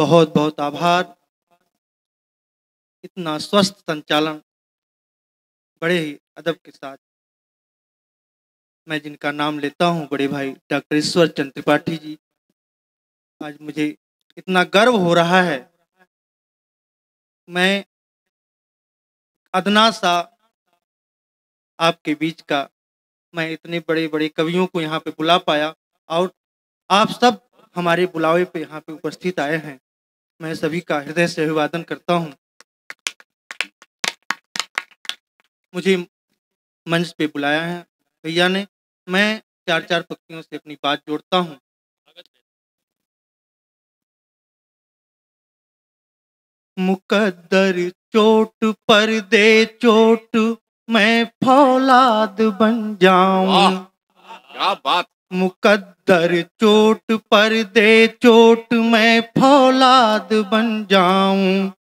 बहुत बहुत आभार। इतना स्वस्थ संचालन बड़े ही अदब के साथ। मैं जिनका नाम लेता हूँ, बड़े भाई डॉक्टर ईश्वर चंद्र त्रिपाठी जी, आज मुझे इतना गर्व हो रहा है। मैं अदना सा आपके बीच का, मैं इतने बड़े बड़े कवियों को यहाँ पे बुला पाया और आप सब हमारे बुलावे पे यहाँ पे उपस्थित आए हैं। मैं सभी का हृदय से अभिवादन करता हूँ। मुझे मंच पे बुलाया है। भैया ने, मैं चार चार पंक्तियों से अपनी बात जोड़ता हूँ। मुकद्दर चोट पर दे चोट, मैं फौलाद बन जाऊँ। क्या बात। मुकद्दर चोट पर दे चोट मैं फौलाद बन जाऊँ।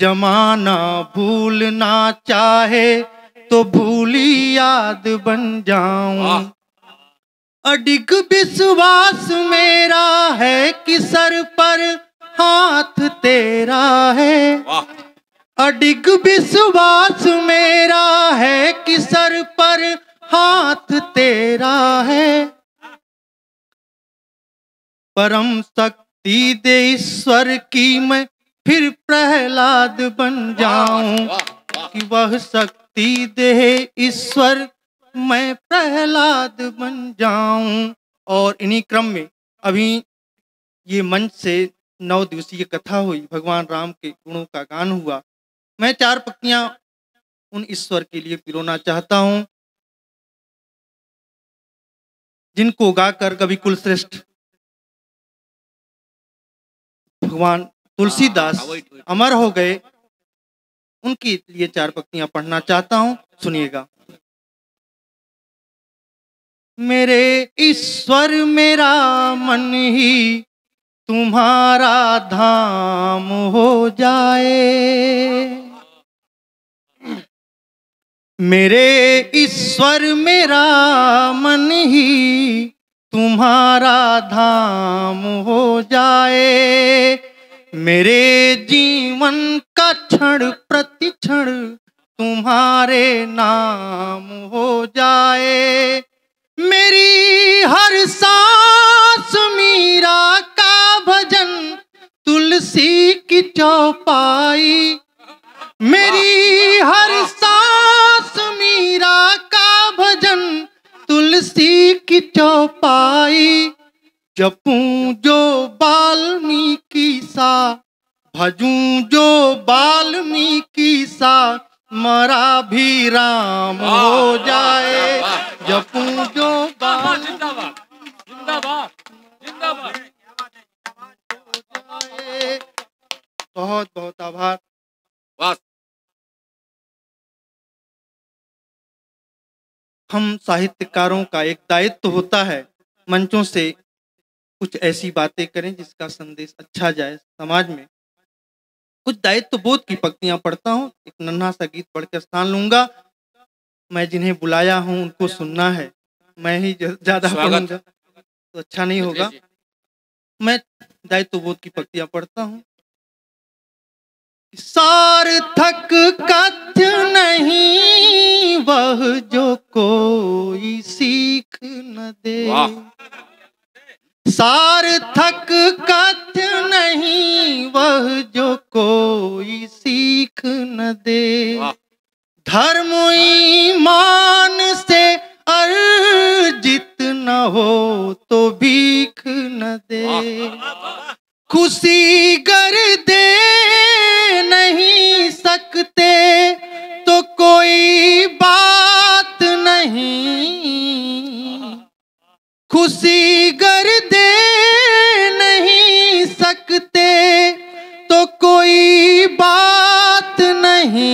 जमाना भूलना चाहे तो भूली याद बन जाऊँ। अडिग विश्वास मेरा है कि सर पर हाथ तेरा है। अडिग विश्वास मेरा है कि सर पर हाथ तेरा है। परम शक्ति दे ईश्वर की मैं फिर प्रहलाद बन जाऊँ। कि वह शक्ति दे ईश्वर मैं प्रहलाद बन जाऊँ। और इन्हीं क्रम में अभी ये मंच से नौ दिवसीय कथा हुई भगवान राम के गुणों का गान हुआ। मैं चार पक्तियाँ उन ईश्वर के लिए पिरोना चाहता हूँ जिनको गाकर कवि कुलश्रेष्ठ भगवान तुलसीदास हाँ। अमर हो गए। उनकी लिए चार पंक्तियाँ पढ़ना चाहता हूँ सुनिएगा। मेरे ईश्वर मेरा मन ही तुम्हारा धाम हो जाए। मेरे ईश्वर मेरा मन ही तुम्हारा धाम हो जाए। मेरे जीवन का क्षण प्रति क्षण तुम्हारे नाम हो जाए। मेरी हर सांस मीरा का भजन तुलसी की चौपाई। मेरी हर सांस मीरा का भजन तुलसी की चौपाई। जपूं जो वाल्मीकि सा भजूं जो वाल्मीकि सा मरा भी राम हो जाए। जपूं जो बहुत बहुत आभार। हम साहित्यकारों का एक दायित्व होता है मंचों से कुछ ऐसी बातें करें जिसका संदेश अच्छा जाए समाज में। कुछ दायित्व बोध की पंक्तियाँ पढ़ता हूँ एक नन्हा सा गीत पढ़ के स्थान लूँगा। मैं जिन्हें बुलाया हूँ उनको सुनना है। मैं ही ज़्यादा पढ़ूँगा तो अच्छा नहीं होगा। मैं दायित्व बोध की पंक्तियाँ पढ़ता हूँ। सार्थक कथ्य नहीं वह जो कोई सीख न दे। सार्थक कथ्य नहीं वह जो कोई सीख न दे। धर्म ईमान से अर्जित न हो तो भीख न दे। खुशी कर दे नहीं सकते तो कोई बात नहीं। खुशी गर दे नहीं सकते तो कोई बात नहीं।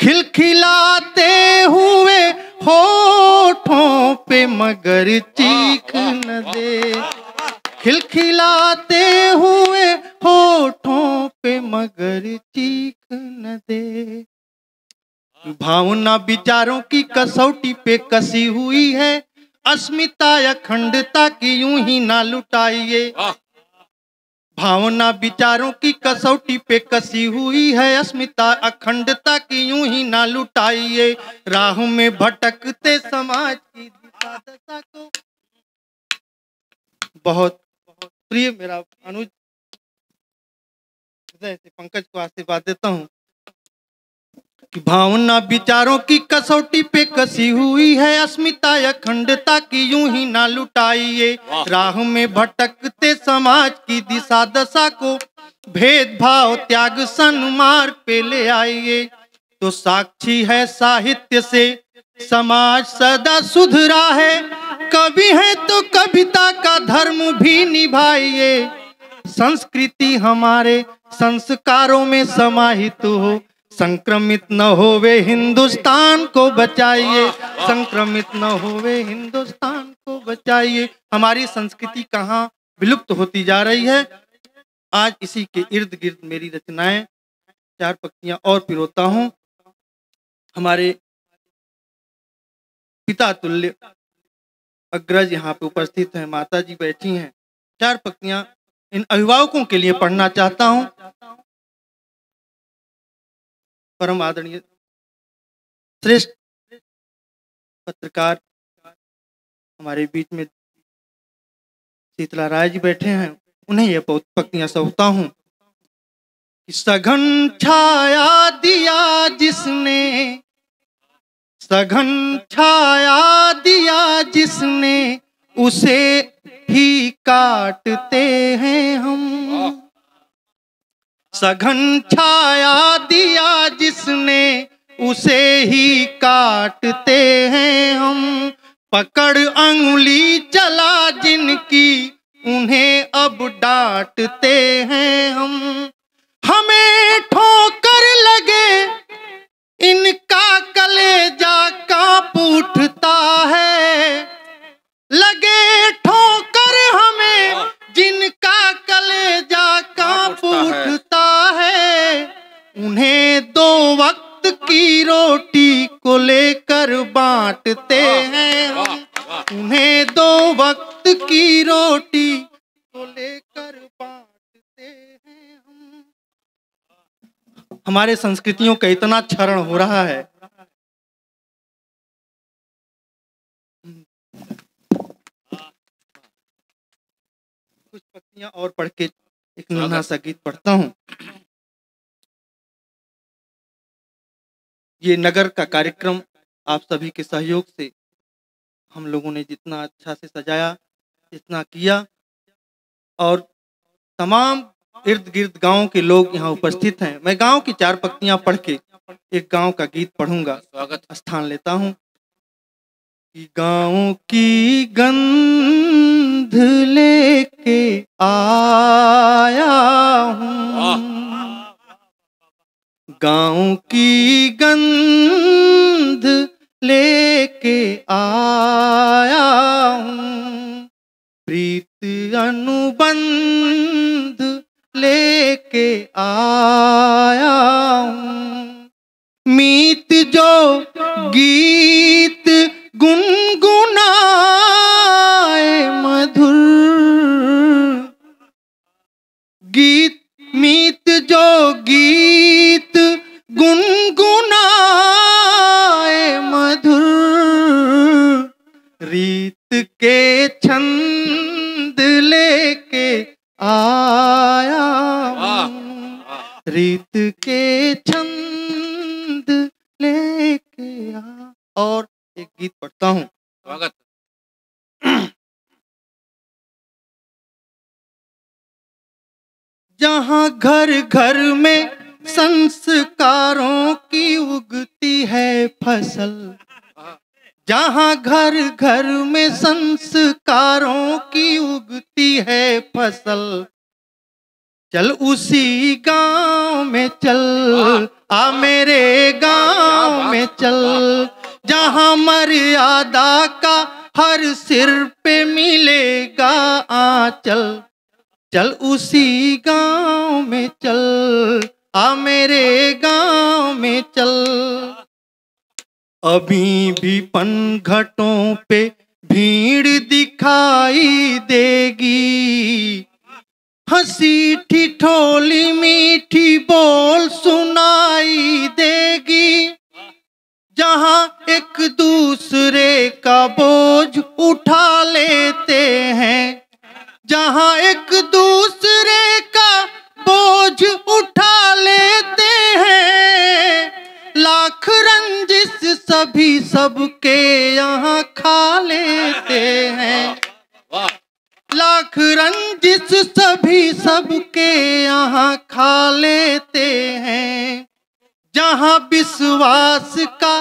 खिलखिलाते हुए होठों पे मगर चीख न दे। खिलखिलाते हुए होठों पे मगर चीख न दे। भावना विचारों की कसौटी पे कसी हुई है अस्मिता अखंडता की यूँ ही ना लुटाइए। भावना विचारों की कसौटी पे कसी हुई है। अस्मिता अखंडता की यूँ ही ना लुटाइए। राह में भटकते समाज की दिशा दशा को। बहुत प्रिय मेरा अनुज। पंकज को आशीर्वाद देता हूँ। भावना विचारों की कसौटी पे कसी हुई है अस्मिता अखंडता की यूँ ही ना लुटाइए। राह में भटकते समाज की दिशा दशा को भेदभाव त्याग सन्मार्ग पे ले आइए। तो साक्षी है साहित्य से समाज सदा सुधरा है। कवि है तो कविता का धर्म भी निभाइए। संस्कृति हमारे संस्कारों में समाहित हो। संक्रमित न होवे हिंदुस्तान को बचाइए। संक्रमित न होवे हिंदुस्तान को बचाइए। हमारी संस्कृति कहाँ विलुप्त होती जा रही है? आज इसी के इर्द गिर्द मेरी रचनाएँ। चार पक्तियाँ और पिरोता हूँ। हमारे पिता तुल्य अग्रज यहाँ पे उपस्थित हैं माता जी बैठी हैं। चार पक्तियाँ इन अभिभावकों के लिए पढ़ना चाहता हूँ। परम आदरणीय श्रेष्ठ पत्रकार हमारे बीच में शीतला राय जी बैठे हैं। उन्हें यह बहुत पक्तियाँ सौंपता हूँ कि सघन छाया दिया जिसने, सघन छाया दिया जिसने, उसे ही काटते हैं। सघन छाया दिया जिसने, उसे ही काटते हैं हम। पकड़ अंगुली चला जिनकी, उन्हें अब डांटते हैं हम। हमें ठोकर लगे हमारे संस्कृतियों का इतना क्षरण हो रहा है। कुछ पत्तियाँ और पढ़ के एक नन्हा सा गीत पढ़ता हूँ। ये नगर का कार्यक्रम आप सभी के सहयोग से हम लोगों ने जितना अच्छा से सजाया, जितना किया और तमाम इर्द गिर्द गाँव के लोग यहाँ उपस्थित हैं। मैं गाँव की चार पक्तियाँ पढ़ के एक गाँव का गीत पढ़ूँगा। स्वागत। स्थान लेता हूँ। गाँव की गंध लेके आया हूँ। गाँव की गंध लेके आया हूँ। प्रीत अनुबंध लेके आया मीत जो घर घर में संस्कारों की उगती है फ़सल। जहाँ घर घर में संस्कारों की उगती है फ़सल। चल उसी गाँव में चल, आ मेरे गाँव में चल। जहाँ मर्यादा का हर सिर पे मिलेगा आंचल। चल उसी गाँव में चल, आ मेरे गाँव में चल। अभी भी पनघटों पे भीड़ दिखाई देगी। हँसी ठिठोली मीठी बोल सुनाई देगी। जहाँ एक दूसरे का बोझ उठा लेते हैं जहाँ एक दूसरे का बोझ उठा लेते हैं। लाख रंजिश सभी सबके यहाँ खा लेते हैं। लाख रंजिश सभी सबके यहाँ खा लेते हैं। जहाँ विश्वास का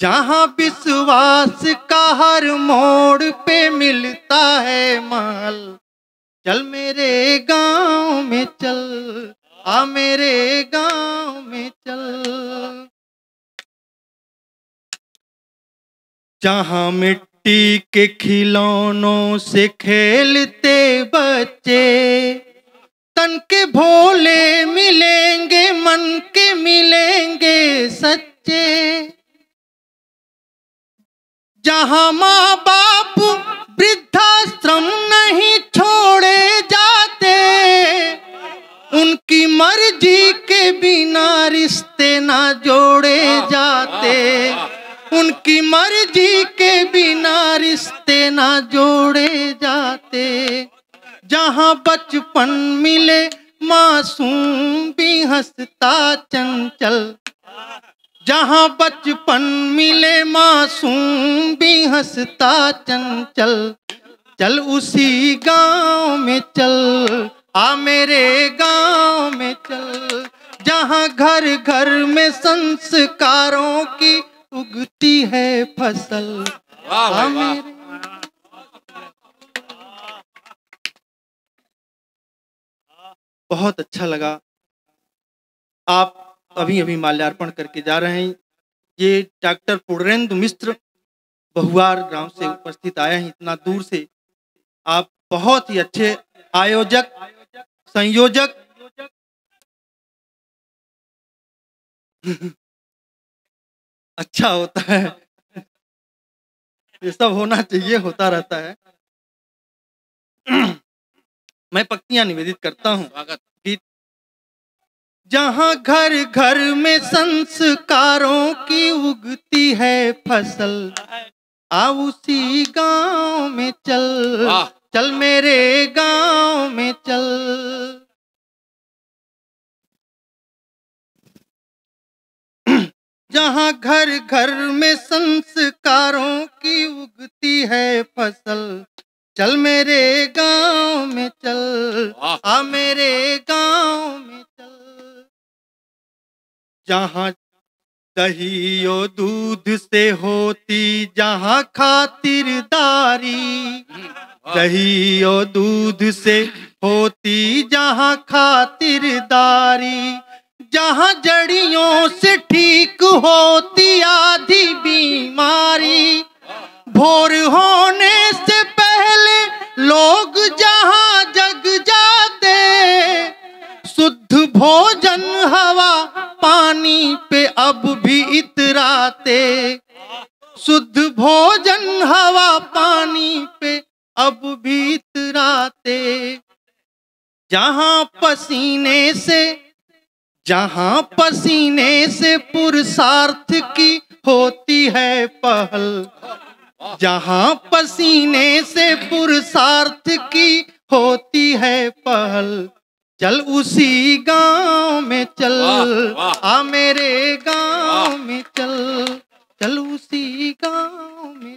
जहाँ विश्वास का हर मोड़ पे मिलता है महल। चल मेरे गाँव में चल, आ मेरे गाँव में चल। जहाँ मिट्टी के खिलौनों से खेलते बच्चे, तन के भोले मिलेंगे, मन के मिलेंगे सच्चे। जहाँ माँ बाप वृद्धाश्रम नहीं छोड़े जाते, उनकी मर्ज़ी के बिना रिश्ते ना जोड़े जाते। उनकी मर्ज़ी के बिना रिश्ते ना जोड़े जाते। जहाँ बचपन मिले मासूम भी हंसता चंचल जहाँ बचपन मिले मासूम भी हंसता चंचल। चल उसी गाँव में चल आ मेरे गाँव में चल। जहाँ घर घर में संस्कारों की उगती है फ़सल। वाह आ वाह। बहुत अच्छा लगा। आप अभी अभी माल्यार्पण करके जा रहे हैं। ये डॉक्टर पूर्णेंदु मिश्र बहुआर गाँव से उपस्थित आए हैं। इतना दूर से आप बहुत ही अच्छे आयोजक संयोजक। अच्छा होता है। ये सब होना चाहिए होता रहता है। मैं पक्तियाँ निवेदित करता हूँ स्वागत। जहाँ घर घर में संस्कारों की उगती है फ़सल आ उसी गाँव में चल। चल मेरे गाँव में चल। जहाँ घर घर में संस्कारों की उगती है फ़सल चल मेरे गाँव में चल। आ मेरे गाँव में चल। जहाँ दही और दूध से होती जहाँ खातिरदारी। वाह। दही और दूध से होती जहाँ खातिरदारी। जहाँ जड़ियों से ठीक होती आधी बीमारी। भोर होने पे अब भी इतराते। शुद्ध भोजन हवा पानी पे अब भी इतराते। जहाँ पसीने से, जहाँ पसीने से पुरुषार्थ की होती है पहल, जहाँ पसीने से पुरुषार्थ की होती है पहल चल उसी गाँव में चल। आ मेरे गाँव में चल। चल उसी गाँव में